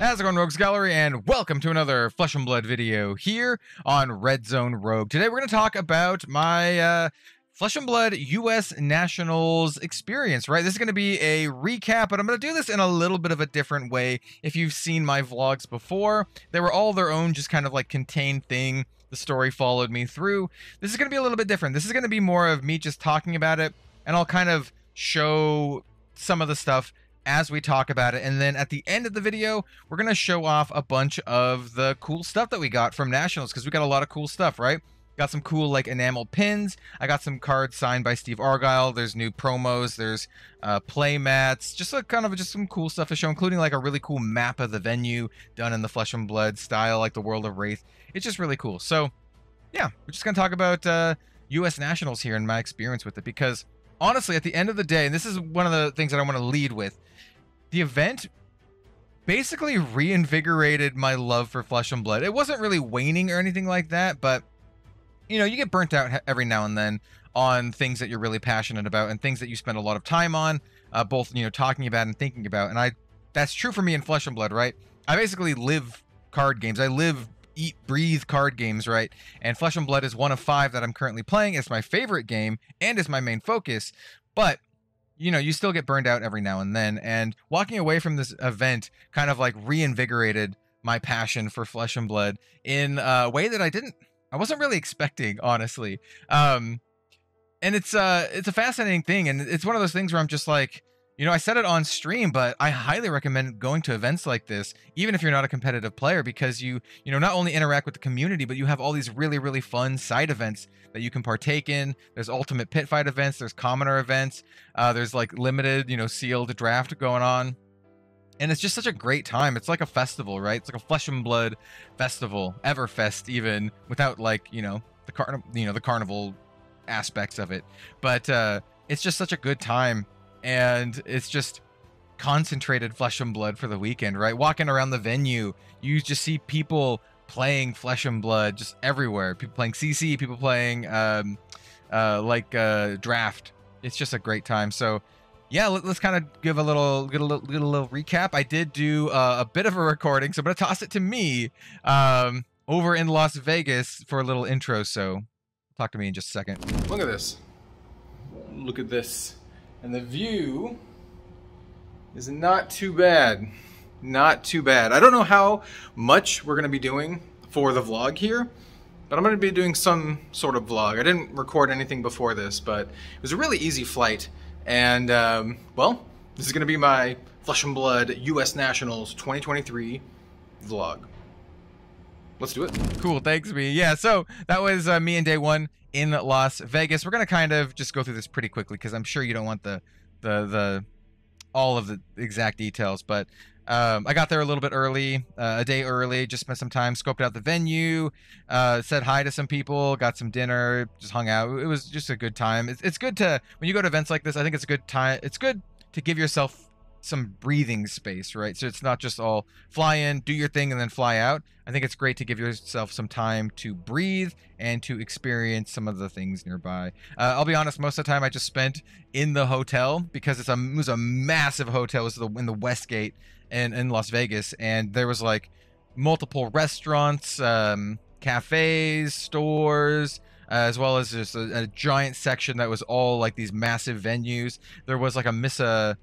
How's it going, Rogues Gallery, and welcome to another Flesh and Blood video here on Red Zone Rogue. Today we're going to talk about my uh, Flesh and Blood U.S. Nationals experience, right? This is going to be a recap, but I'm going to do this in a little bit of a different way. If you've seen my vlogs before, they were all their own, just kind of like contained thing. The story followed me through. This is going to be a little bit different. This is going to be more of me just talking about it, and I'll kind of show some of the stuff as we talk about it. And then at the end of the video, we're going to show off a bunch of the cool stuff that we got from Nationals because we got a lot of cool stuff, right? Got some cool like enamel pins. I got some cards signed by Steve Argyle. There's new promos. There's uh, play mats. Just a kind of just some cool stuff to show, including like a really cool map of the venue done in the Flesh and Blood style, like the World of Rathe. It's just really cool. So yeah, we're just gonna talk about uh, U.S. Nationals here and my experience with it because honestly, at the end of the day, and this is one of the things that I want to lead with, the event basically reinvigorated my love for Flesh and Blood. It wasn't really waning or anything like that, but you know, you get burnt out every now and then on things that you're really passionate about and things that you spend a lot of time on, uh, both you know talking about and thinking about. And I, that's true for me in Flesh and Blood, right? I basically live card games. I live, eat, breathe card games, right? And Flesh and Blood is one of five that I'm currently playing. It's my favorite game and is my main focus. But you know, you still get burned out every now and then. And walking away from this event kind of like reinvigorated my passion for Flesh and Blood in a way that I didn't, I wasn't really expecting, honestly. Um, and it's uh, it's a fascinating thing, and it's one of those things where I'm just like, you know, I said it on stream, but I highly recommend going to events like this, even if you're not a competitive player, because you, you know, not only interact with the community, but you have all these really, really fun side events that you can partake in. There's ultimate pit fight events, there's commoner events, uh, there's like limited, you know, sealed draft going on. And it's just such a great time. It's like a festival, right? It's like a flesh and blood festival, Everfest even, without like, you know, the car you know, the carnival aspects of it. But uh it's just such a good time and it's just concentrated flesh and blood for the weekend, right? Walking around the venue, you just see people playing flesh and blood just everywhere. People playing CC, people playing um, uh, like uh, draft. It's just a great time. So yeah, let, us kind of give a little get a little, get a little recap. I did do uh, a bit of a recording, so I'm gonna toss it to me um, over in Las Vegas for a little intro. So talk to me in just a second. Look at this. Look at this. And the view is not too bad. Not too bad. I don't know how much we're going to be doing for the vlog here, but I'm going to be doing some sort of vlog. I didn't record anything before this, but it was a really easy flight. And, um, well, this is going to be my Flesh and Blood U.S. Nationals 2023 vlog. Let's do it. Cool, thanks, me. Yeah, so that was uh, me and day one in Las Vegas. We're gonna kind of just go through this pretty quickly because I'm sure you don't want the the the all of the exact details, but um, I got there a little bit early, uh, a day early, just spent some time, scoped out the venue, uh, said hi to some people, got some dinner, just hung out. It was just a good time. It's, it's good to, when you go to events like this, I think it's a good time. It's good to give yourself some breathing space, right? So it's not just all fly in, do your thing, and then fly out. I think it's great to give yourself some time to breathe and to experience some of the things nearby. Uh, I'll be honest, most of the time I just spent in the hotel because it's a it was a massive hotel. It was the, in the Westgate in, in Las Vegas, and there was like multiple restaurants, um, cafes, stores. Uh, as well as just a, a, giant section that was all like these massive venues. There was like a Missa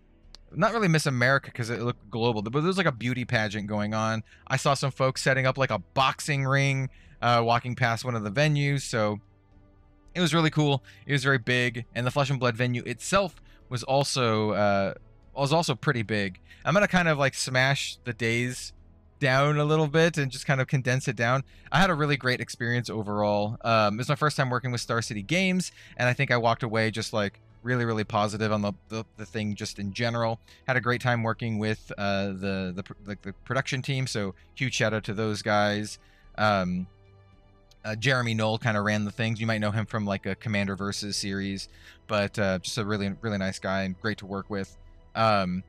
not really Miss America because it looked global, but there's like a beauty pageant going on. I saw some folks setting up like a boxing ring, uh, walking past one of the venues. So it was really cool. It was very big, and the Flesh and Blood venue itself was also uh, was also pretty big. I'm gonna kind of like smash the days down a little bit and just kind of condense it down. I had a really great experience overall. Um, it was my first time working with Star City Games, and I think I walked away just like really really positive on the, the, the thing just in general had a great time working with uh, the, the the, the production team so huge shout out to those guys um, uh, Jeremy Knoll kind of ran the things. You might know him from like a Commander Versus series, but uh, just a really, really nice guy and great to work with. Um,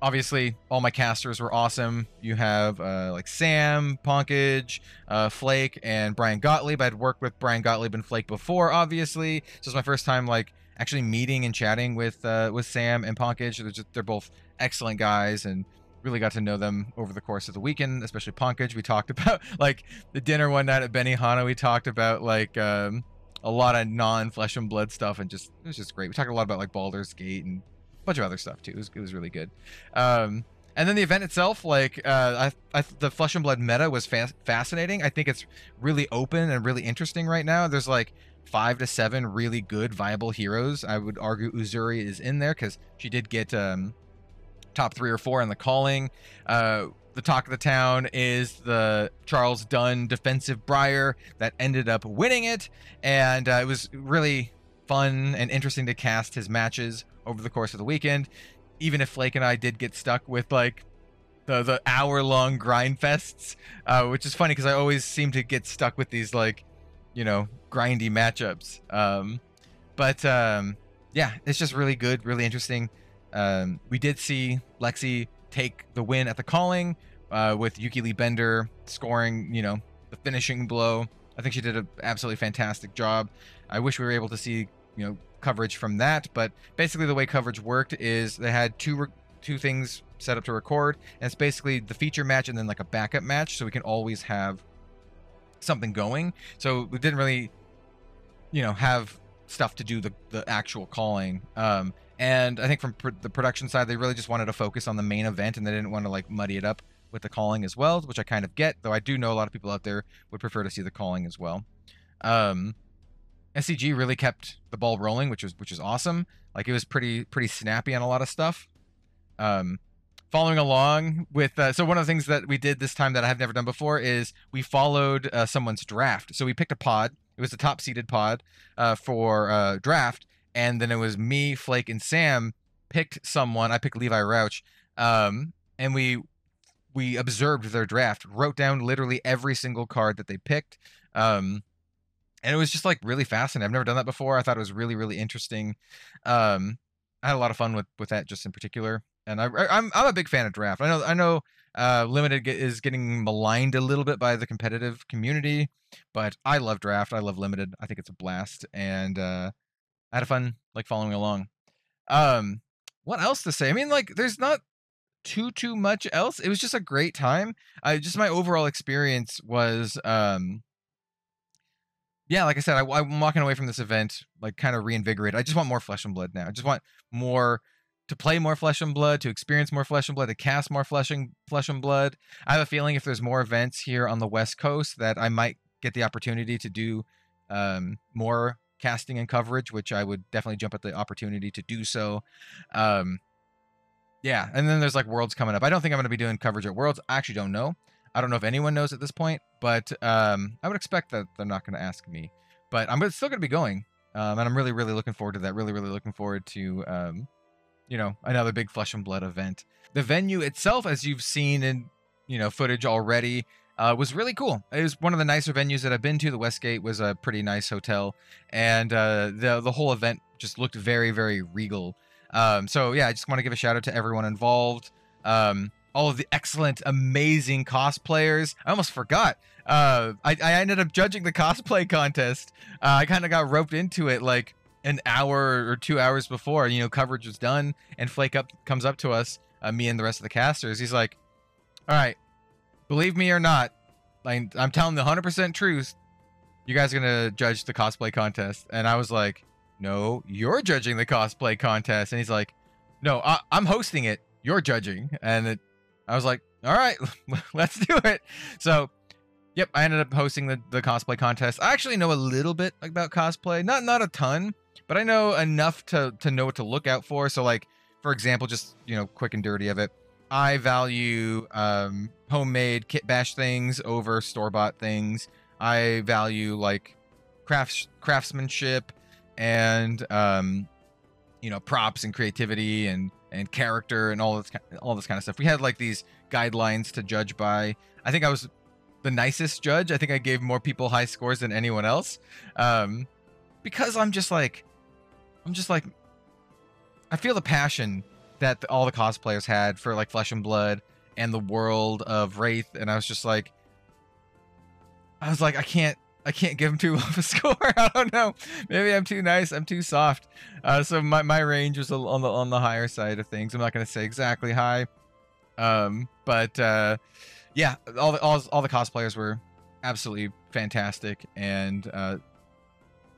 obviously, all my casters were awesome. You have uh, like Sam, Pankaj, uh, Flake, and Brian Gottlieb. I'd worked with Brian Gottlieb and Flake before, obviously. So it's my first time like actually meeting and chatting with uh, with Sam and Pankaj. They're, just, they're both excellent guys and really got to know them over the course of the weekend, especially Pankaj. We talked about like the dinner one night at Benihana. We talked about like um, a lot of non-flesh and blood stuff, and just it was just great. We talked a lot about like Baldur's Gate and a bunch of other stuff too. It was, it was really good. Um, and then the event itself, like uh, I, I, the flesh and blood meta was fa- fascinating. I think it's really open and really interesting right now. There's like five to seven really good viable heroes. I would argue Uzuri is in there because she did get um, top three or four in the calling. Uh, the talk of the town is the Charles Dunn defensive Briar that ended up winning it, and uh, it was really fun and interesting to cast his matches over the course of the weekend even if Flake and I did get stuck with like the the hour long grind fests, uh, which is funny because I always seem to get stuck with these like, you know, grindy matchups. Um, but um, yeah, it's just really good, really interesting. Um, we did see Lexi take the win at the calling uh, with Yuki Lee Bender scoring, you know, the finishing blow. I think she did an absolutely fantastic job. I wish we were able to see, you know, coverage from that. But basically, the way coverage worked is they had two re- two things set up to record, and it's basically the feature match and then like a backup match, so we can always have something going. So we didn't really, you know, have stuff to do the the actual calling. Um, and I think from pr- the production side, they really just wanted to focus on the main event, and they didn't want to like muddy it up with the calling as well, which I kind of get. Though I do know a lot of people out there would prefer to see the calling as well. Um, SCG really kept the ball rolling, which was which is awesome. Like it was pretty pretty snappy on a lot of stuff. Um, following along with uh, so one of the things that we did this time that I have never done before is we followed uh, someone's draft. So we picked a pod. It was the top seeded pod uh, for uh, draft, and then it was me, Flake, and Sam picked someone. I picked Levi Rouch, um, and we we observed their draft, wrote down literally every single card that they picked. Um, and it was just like really fascinating. I've never done that before. I thought it was really really interesting. Um, I had a lot of fun with with that just in particular, and I, I am I'm a big fan of draft. I know I know uh, limited is getting maligned a little bit by the competitive community, but I love draft. I love limited. I think it's a blast, and uh, I had a fun like following along. Um, what else to say? I mean, like, there's not too too much else. It was just a great time. I just my overall experience was um yeah, like I said, I, am walking away from this event like kind of reinvigorated. I just want more flesh and blood now. I just want more to play more flesh and blood, to experience more flesh and blood, to cast more flesh and flesh and blood. I have a feeling if there's more events here on the West Coast that I might get the opportunity to do um, more casting and coverage, which I would definitely jump at the opportunity to do so. Um, yeah, and then there's like Worlds coming up. I don't think I'm going to be doing coverage at Worlds. I actually don't know. I don't know if anyone knows at this point, but um, I would expect that they're not going to ask me. But I'm still going to be going, um, and I'm really, really looking forward to that. Really, really looking forward to, um, you know, another big flesh and blood event. The venue itself, as you've seen in, you know, footage already, uh, was really cool. It was one of the nicer venues that I've been to. The Westgate was a pretty nice hotel, and uh, the the whole event just looked very, very regal. Um, so yeah, I just want to give a shout out to everyone involved. Um, all of the excellent, amazing cosplayers. I almost forgot. Uh, I, I ended up judging the cosplay contest. Uh, I kind of got roped into it like an hour or two hours before, you know, coverage was done. And Flake up comes up to us, uh, me and the rest of the casters. He's like, "All right, believe me or not, I'm telling the hundred percent truth. You guys are gonna judge the cosplay contest." And I was like, "No, you're judging the cosplay contest." And he's like, "No, I, I'm hosting it. You're judging." And it I was like, all right, let's do it. So, yep, I ended up hosting the, the cosplay contest. I actually know a little bit about cosplay, not not a ton, but I know enough to to know what to look out for. So, like for example, just you know, quick and dirty of it. I value um, homemade kit bash things over store bought things. I value like crafts craftsmanship and um, you know props and creativity and and character and all this all this kind of stuff. We had like these guidelines to judge by. I think I was the nicest judge. I think I gave more people high scores than anyone else. Um, because I'm just like I'm just like I feel the passion that all the cosplayers had for like Flesh and Blood and the world of Rathe and I was just like I was like I can't I can't give him too low of a score. I don't know. Maybe I'm too nice. I'm too soft. Uh, so my, my range was on the on the higher side of things. I'm not going to say exactly high, Um, but uh, yeah, all the all, all the cosplayers were absolutely fantastic, and uh,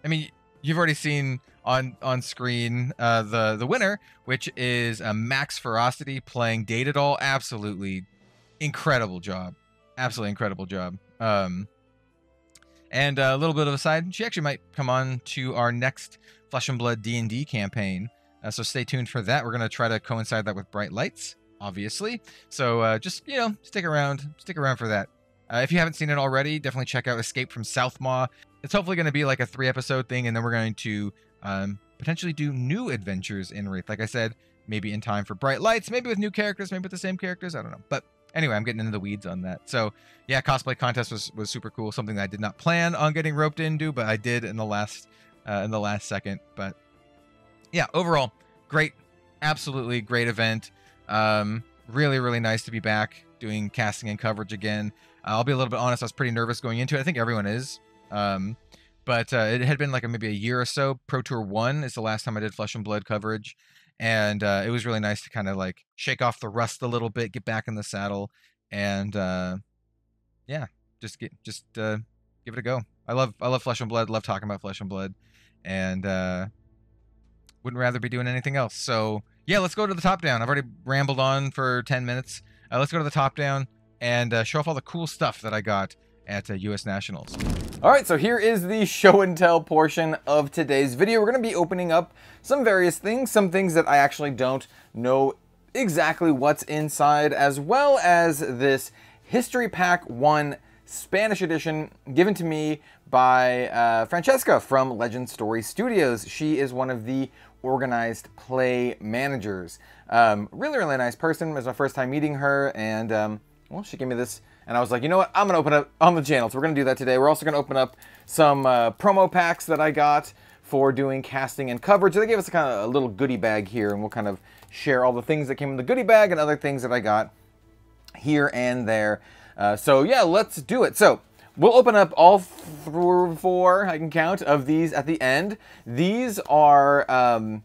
I mean, you've already seen on on screen uh, the the winner, which is uh, Max Ferocity playing Data Doll. Absolutely incredible job, absolutely incredible job. Um, and a little bit of a side, she actually might come on to our next Flesh and Blood D and D campaign. Uh, so stay tuned for that. We're gonna try to coincide that with Bright Lights, obviously. So uh, just you know, stick around, stick around for that. Uh, if you haven't seen it already, definitely check out Escape from Southmaw. It's hopefully going to be like a three episode thing, and then we're going to um, potentially do new adventures in Rathe. Like I said, maybe in time for Bright Lights, maybe with new characters, maybe with the same characters. I don't know. But anyway, I'm getting into the weeds on that. So yeah, cosplay contest was was super cool. Something that I did not plan on getting roped into, but I did in the last uh, in the last second. But yeah, overall, great, absolutely great event. Um, really, really nice to be back doing casting and coverage again. Uh, I'll be a little bit honest. I was pretty nervous going into it. I think everyone is. Um, but uh, it had been like a, maybe a year or so. Pro Tour One is the last time I did Flesh and Blood coverage, and uh, it was really nice to kind of like shake off the rust a little bit, get back in the saddle, and uh, yeah, just get just uh, give it a go. I love I love Flesh and Blood. Love talking about Flesh and Blood, and uh, wouldn't rather be doing anything else. So yeah, let's go to the top down. I've already rambled on for ten minutes. Uh, let's go to the top down and uh, show off all the cool stuff that I got at uh, U.S. Nationals. All right, so here is the show and tell portion of today's video. We're going to be opening up some various things, some things that I actually don't know exactly what's inside, as well as this History Pack 1 Spanish edition given to me by uh, Francesca from Legend Story Studios. She is one of the organized play managers. Um, really, really nice person. It was my first time meeting her, and um, well, she gave me this, and I was like, you know what? I'm gonna open up on the channel. So we're gonna do that today. We're also gonna open up some uh, promo packs that I got for doing casting and coverage. They gave us a kind of a little goodie bag here, and we'll kind of share all the things that came in the goodie bag and other things that I got here and there. Uh, so yeah, let's do it. So we'll open up all four, I can count, of these at the end. These are um,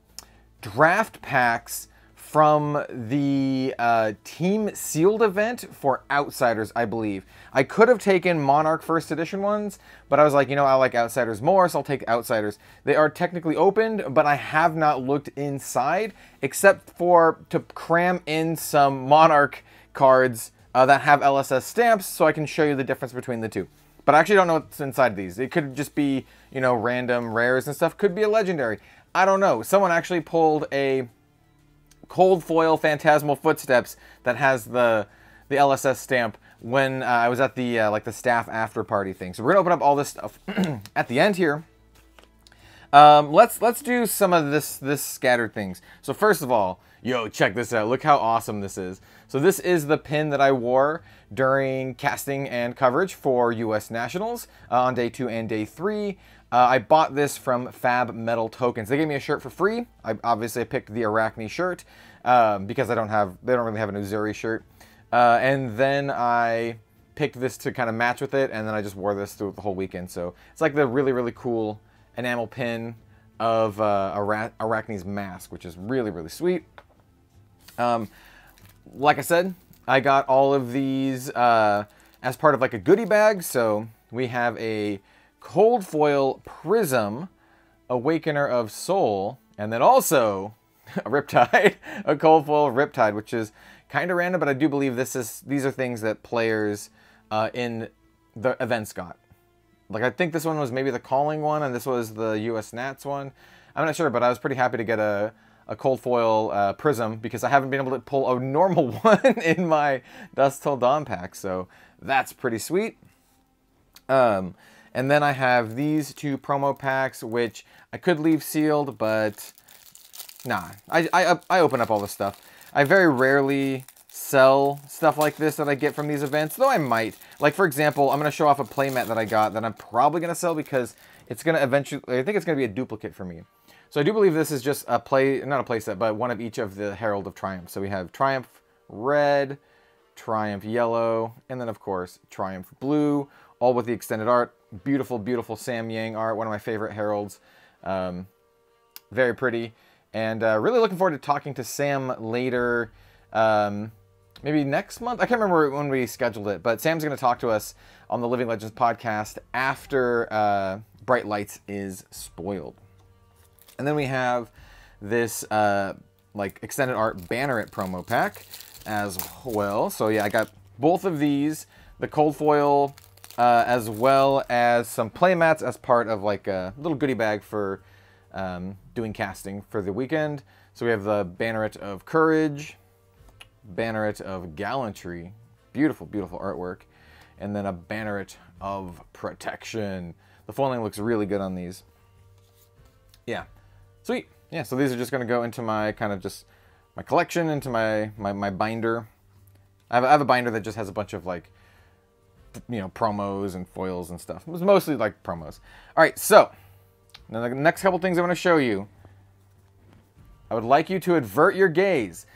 draft packs from the uh, Team Sealed event for Outsiders, I believe. I could have taken Monarch First Edition ones, but I was like, you know, I like Outsiders more, so I'll take Outsiders. They are technically opened, but I have not looked inside, except for to cram in some Monarch cards uh, that have LSS stamps, so I can show you the difference between the two. But I actually don't know what's inside these. It could just be, you know, random rares and stuff. Could be a legendary. I don't know. Someone actually pulled a cold foil phantasmal footsteps that has the the LSS stamp when uh, I was at the uh, like the staff after party thing. So we're gonna open up all this stuff at the end here. Um, let's let's do some of this this scattered things. So first of all, yo, check this out. Look how awesome this is. So this is the pin that I wore during casting and coverage for U.S. Nationals uh, on day two and day three. Uh, I bought this from Fab Metal Tokens. They gave me a shirt for free. I obviously picked the Arachne shirt um, because I don't have, they don't really have an Uzuri shirt. Uh, and then I picked this to kind of match with it, and then I just wore this through the whole weekend. So it's like the really, really cool enamel pin of uh, Ara Arachne's mask, which is really, really sweet. Um, like I said, I got all of these uh, as part of like a goodie bag. So we have a Cold Foil Prism, Awakener of Sol, and then also a Riptide, a Cold Foil Riptide, which is kind of random, but I do believe this is these are things that players uh, in the events got. Like I think this one was maybe the Calling one, and this was the U.S. Nats one. I'm not sure, but I was pretty happy to get a a cold foil uh, prism because I haven't been able to pull a normal one in my Dusk Till Dawn pack, so that's pretty sweet. Um, and then I have these two promo packs, which I could leave sealed, but nah, I, I, I open up all this stuff. I very rarely sell stuff like this that I get from these events, though I might. Like, for example, I'm to show off a playmat that I got that I'm probably going to sell because it's to eventually, I think it's to be a duplicate for me. So I do believe this is just a play, not a playset, but one of each of the Herald of Triumph. So we have Triumph Red, Triumph Yellow, and then of course Triumph Blue, all with the extended art. Beautiful, beautiful Sam Yang art, one of my favorite heralds. Um, very pretty. And uh, really looking forward to talking to Sam later, um, maybe next month. I can't remember when we scheduled it, but Sam's going to talk to us on the Living Legends podcast after uh, Bright Lights is spoiled. And then we have this uh, like extended art Banneret promo pack as well. So yeah, I got both of these, the cold foil, uh, as well as some playmats as part of like a little goodie bag for um, doing casting for the weekend. So we have the Banneret of Courage, Banneret of Gallantry, beautiful, beautiful artwork, and then a Banneret of Protection. The foiling looks really good on these. Yeah, sweet. Yeah, so these are just going to go into my kind of just my collection, into my, my, my binder. I have, I have a binder that just has a bunch of like, you know, promos and foils and stuff. It was mostly like promos. All right, so now the next couple things I wanna show you. I would like you to avert your gaze.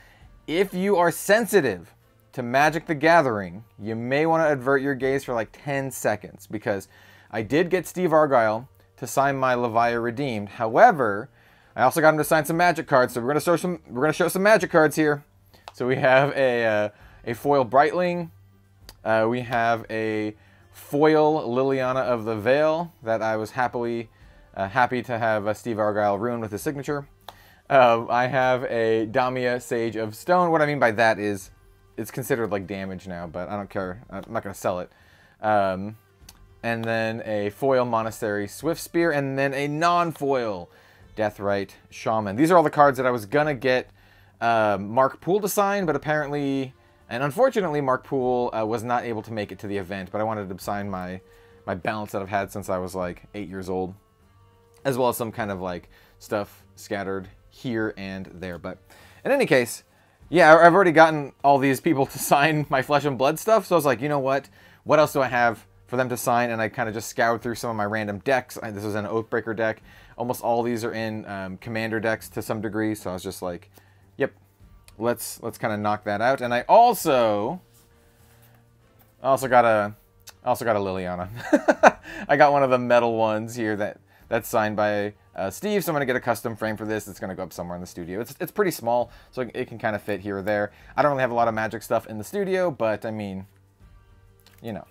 If you are sensitive to Magic the Gathering, you may want to avert your gaze for like 10 seconds because I did get Steve Argyle to sign my Levia Redeemed. However, I also got him to sign some Magic cards, so we're gonna show some. We're gonna show some Magic cards here. So we have a uh, a foil Brightling. Uh, we have a foil Liliana of the Veil that I was happily uh, happy to have uh, Steve Argyle ruin with his signature. Uh, I have a Damia Sage of Stone. What I mean by that is it's considered like damage now, but I don't care. I'm not going to sell it. Um, and then a foil Monastery Swift Spear, and then a non-foil Deathrite Shaman. These are all the cards that I was going to get uh, Mark Poole to sign, but apparently, and unfortunately, Mark Poole uh, was not able to make it to the event, but I wanted to sign my, my balance that I've had since I was like eight years old as well as some kind of like stuff scattered here and there. But in any case, yeah, I've already gotten all these people to sign my flesh and blood stuff. So I was like, you know what? What else do I have for them to sign? And I kind of just scoured through some of my random decks. This was an Oathbreaker deck. Almost all these are in um, commander decks to some degree. So I was just like, yep, let's let's kind of knock that out. And I also also got a also got a Liliana. I got one of the metal ones here that that's signed by uh, Steve, so I'm going to get a custom frame for this. It's going to go up somewhere in the studio. It's, it's pretty small, so it can kind of fit here or there. I don't really have a lot of magic stuff in the studio, but I mean, you know,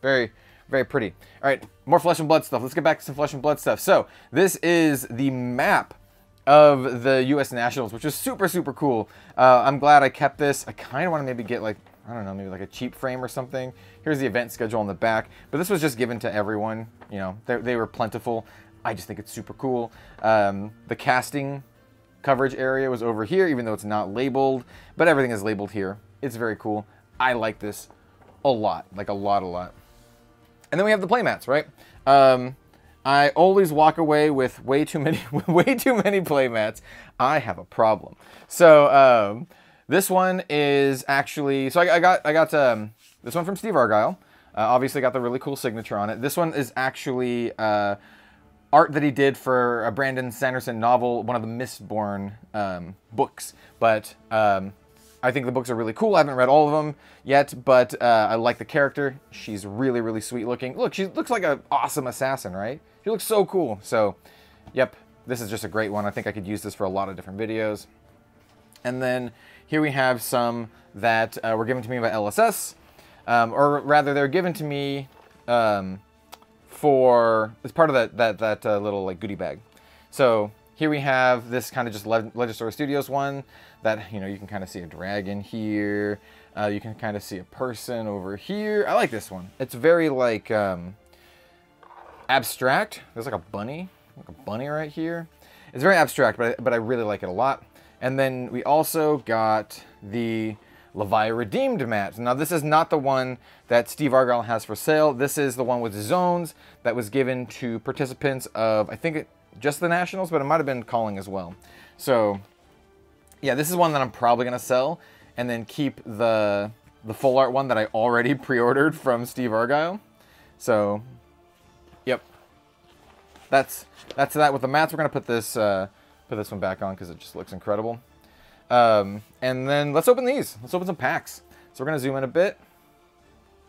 very, very pretty. All right, more flesh and blood stuff. Let's get back to some flesh and blood stuff. So this is the map of the U.S. Nationals, which is super, super cool. Uh, I'm glad I kept this. I kind of want to maybe get like, I don't know, maybe like a cheap frame or something. Here's the event schedule on the back. But this was just given to everyone. You know, they, they were plentiful. I just think it's super cool. Um, the casting coverage area was over here, even though it's not labeled, but everything is labeled here. It's very cool. I like this a lot, like a lot, a lot. And then we have the playmats, right? Um, I always walk away with way too many, way too many playmats. I have a problem. So um, this one is actually, so I, I got, I got um, this one from Steve Argyle. Uh, obviously got the really cool signature on it. This one is actually uh, art that he did for a Brandon Sanderson novel, one of the Mistborn um, books. But um, I think the books are really cool. I haven't read all of them yet, but uh, I like the character. She's really, really sweet looking. Look, she looks like an awesome assassin, right? She looks so cool. So, yep, this is just a great one. I think I could use this for a lot of different videos. And then here we have some that uh, were given to me by LSS, um, or rather, they're given to me um, for as part of that that that uh, little like goodie bag. So here we have this kind of just Le Legendary Studios one that you know you can kind of see a dragon here. Uh, you can kind of see a person over here. I like this one. It's very like um, abstract. There's like a bunny, like a bunny right here. It's very abstract, but I, but I really like it a lot. And then we also got the Levia Redeemed mat. Now this is not the one that Steve Argyle has for sale. This is the one with zones that was given to participants of, I think it, just the Nationals, but it might have been calling as well. So yeah, this is one that I'm probably gonna sell and then keep the the full art one that I already pre-ordered from Steve Argyle. So, yep, that's that's that with the mats. We're gonna put this uh, put this one back on because it just looks incredible. Um, and then let's open these. Let's open some packs. So we're going to zoom in a bit.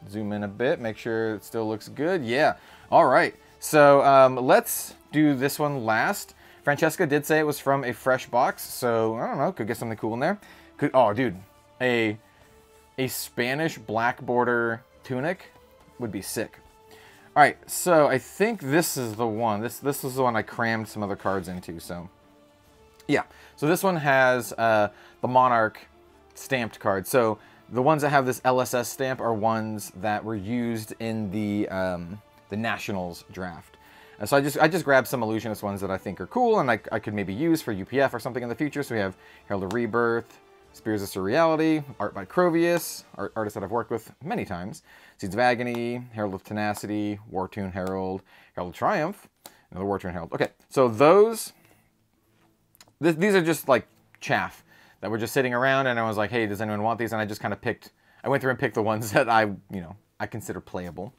Zoom in a bit. Make sure it still looks good. Yeah. All right. So um, let's do this one last. Francesca did say it was from a fresh box. So I don't know. Could get something cool in there. Could Oh, dude. A a Spanish black border tunic would be sick. All right, so I think this is the one. This this is the one I crammed some other cards into. So, yeah. So this one has uh, the Monarch stamped card. So the ones that have this LSS stamp are ones that were used in the um, the Nationals draft. And so I just I just grabbed some illusionist ones that I think are cool and I, I could maybe use for UPF or something in the future. So we have Herald of Rebirth, Spears of Surreality, Art by Crovius, art, artist that I've worked with many times, Seeds of Agony, Herald of Tenacity, War-Tune Herald, Herald of Triumph, another War-Tune Herald. Okay, so those, th these are just like chaff that were just sitting around and I was like, hey, does anyone want these? And I just kind of picked, I went through and picked the ones that I, you know, I consider playable,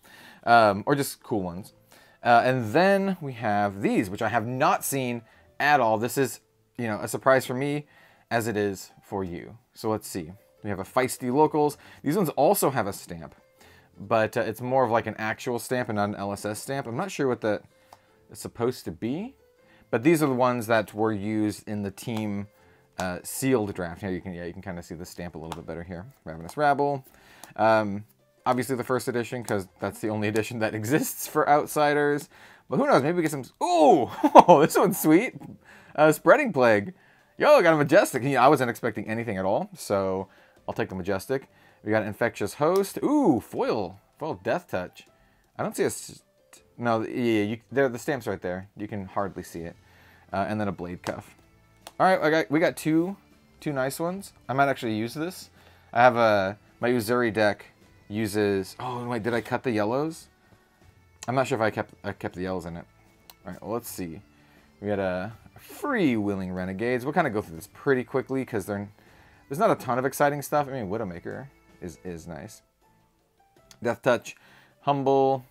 um, or just cool ones. Uh, and then we have these, which I have not seen at all. This is, you know, a surprise for me as it is for you. So let's see. We have a Feisty Locals. These ones also have a stamp, but uh, it's more of like an actual stamp and not an LSS stamp. I'm not sure what that is supposed to be, but these are the ones that were used in the team uh, sealed draft. Here you can, yeah, you can kind of see the stamp a little bit better here. Ravenous Rabble. Um, obviously the first edition because that's the only edition that exists for Outsiders. But who knows? Maybe we get some. Ooh, oh, this one's sweet. Uh, spreading plague. Yo, I got a majestic. I wasn't expecting anything at all, so I'll take the majestic. We got an infectious host. Ooh, foil, foil death touch. I don't see a. No, yeah, you, there. The stamp's right there. You can hardly see it. Uh, and then a blade cuff. All right, got we got two, two nice ones. I might actually use this. I have a my Uzuri deck uses, oh wait, did I cut the yellows? I'm not sure if I kept I kept the yellows in it. All right, well, let's see. We got a Freewheeling Renegades. We'll kind of go through this pretty quickly because there's not a ton of exciting stuff. I mean, Widowmaker is, is nice. Death Touch, Humble.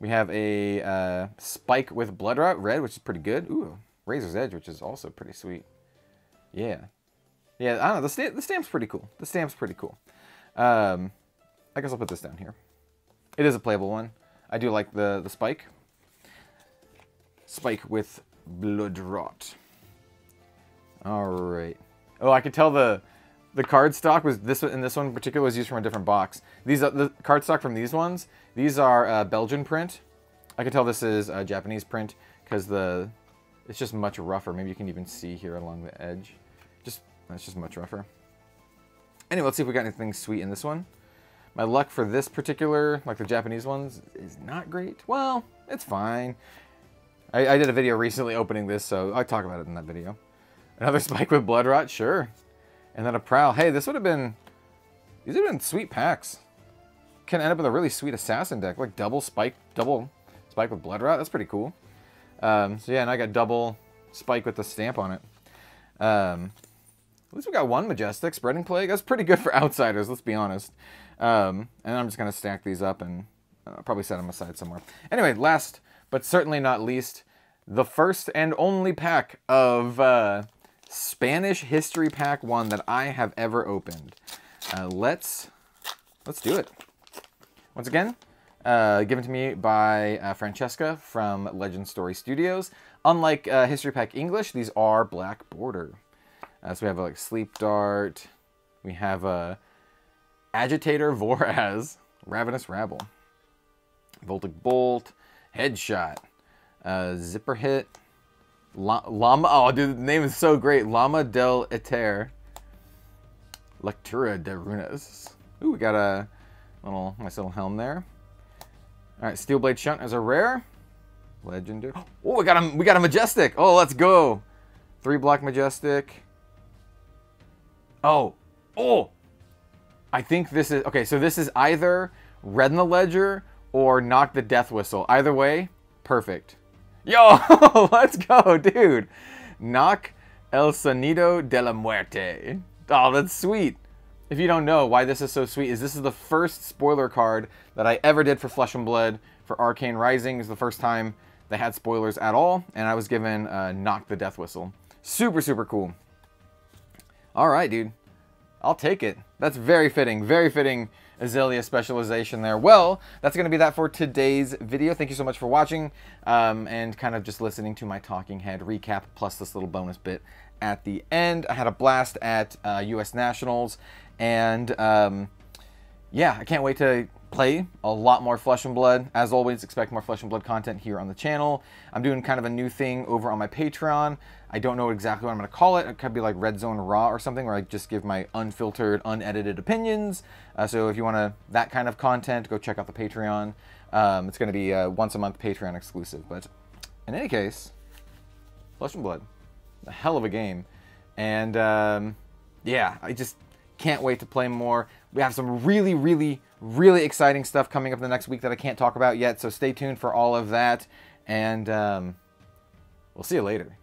We have a uh, Spike with Bloodrot Red, which is pretty good. Ooh, Razor's Edge, which is also pretty sweet. Yeah. Yeah, I don't know. The, the stamp's pretty cool. The stamp's pretty cool. Um, I guess I'll put this down here. It is a playable one. I do like the, the spike. Spike with blood rot. Alright. Oh, I could tell the the card stock was this one, and this one in particular was used from a different box. These are the card stock from these ones. These are uh, Belgian print. I can tell this is a Japanese print because the it's just much rougher. Maybe you can even see here along the edge. Just that's just much rougher. Anyway, let's see if we got anything sweet in this one. My luck for this particular, like the Japanese ones, is not great. Well, it's fine. I, I did a video recently opening this, so I'll talk about it in that video. Another spike with blood rot, sure. And then a prowl. Hey, this would have been, these would have been sweet packs. Can end up with a really sweet assassin deck, like double spike, double spike with blood rot. That's pretty cool. Um, so yeah, and I got double spike with the stamp on it. Um, at least we got one Majestic Spreading Plague. That's pretty good for outsiders, let's be honest. Um, and I'm just going to stack these up and uh, probably set them aside somewhere. Anyway, last but certainly not least, the first and only pack of uh, Spanish History Pack 1 that I have ever opened. Uh, let's, let's do it. Once again, uh, given to me by uh, Francesca from Legend Story Studios. Unlike uh, History Pack English, these are black border. Uh, so we have a like Sleep Dart, we have a Agitator Voraz, Ravenous Rabble, Voltic Bolt, Headshot, uh, Zipper Hit, Llama. Oh, dude, the name is so great. Llama del Eter, Lectura de Runas. Ooh, we got a little nice little helm there. All right, Steelblade Shunt as a rare. Legendary. Oh, we got a we got a majestic. Oh, let's go. Three block majestic. Oh, oh, I think this is, okay, so this is either Red in the Ledger or Knock the Death Whistle. Either way, perfect. Yo, let's go, dude. Knock El Sonido de la Muerte. Oh, that's sweet. If you don't know why this is so sweet, is this is the first spoiler card that I ever did for Flesh and Blood for Arcane Rising. Is the first time they had spoilers at all, and I was given uh, Knock the Death Whistle. Super, super cool. All right, dude. I'll take it. That's very fitting. Very fitting Azalea specialization there. Well, that's going to be that for today's video. Thank you so much for watching um, and kind of just listening to my talking head recap plus this little bonus bit at the end. I had a blast at uh, U.S. Nationals And um, yeah, I can't wait to play a lot more Flesh and Blood. As always, expect more Flesh and Blood content here on the channel. I'm doing kind of a new thing over on my Patreon. I don't know exactly what I'm going to call it. It could be like Red Zone Raw or something where I just give my unfiltered, unedited opinions. Uh, so if you want to that kind of content, go check out the Patreon. Um, it's going to be a once a month Patreon exclusive. But in any case, Flesh and Blood, a hell of a game. And um, yeah, I just can't wait to play more. We have some really, really, really exciting stuff coming up in the next week that I can't talk about yet. So stay tuned for all of that. And um, we'll see you later.